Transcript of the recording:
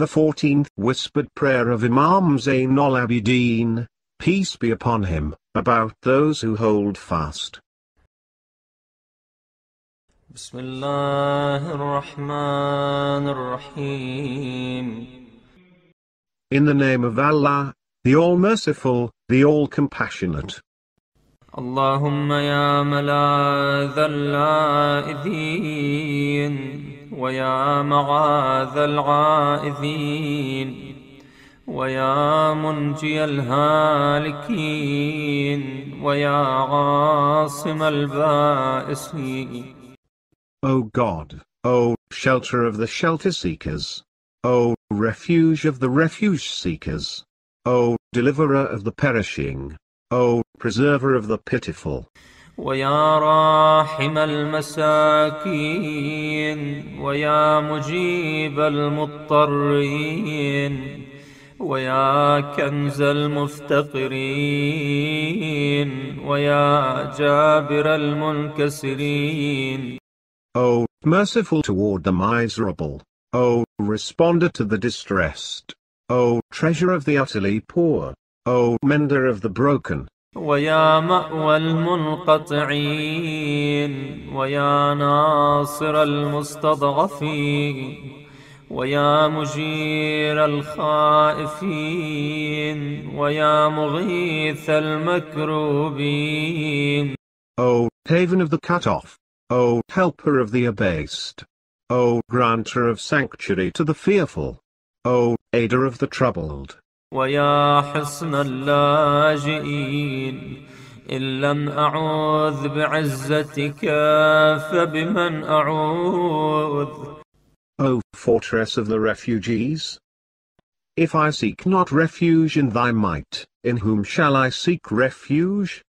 The 14th whispered prayer of Imam Zain al-Abidin, peace be upon him, about those who hold fast. بسم الله الرحمن الرحيم In the name of Allah, the All-Merciful, the All-Compassionate. اللهم يا ملاذ اللاذين ويا معاذ العائذين ويا منجي الهالكين ويا عاصم البائسين O God, O shelter of the shelter seekers. O refuge of the refuge seekers. O deliverer of the perishing. O preserver of the pitiful. ويا راحم المساكين ويا مجيب المضطرين ويا كنز المفتقرين ويا جابر المنكسرين O merciful toward the miserable. O responder to the distressed. O treasure of the utterly poor. O mender of the broken. ويا مأوى المنقطعين ويا ناصر المستضعفين ويا مجير الخائفين ويا مغيث المكروبين O haven of the cut off. O helper of the abased. O granter of sanctuary to the fearful. O aider of the troubled. ويا حصن اللاجئين إن لم أعوذ بعزتك فبمن أعوذ O fortress of the refugees! If I seek not refuge in thy might, in whom shall I seek refuge?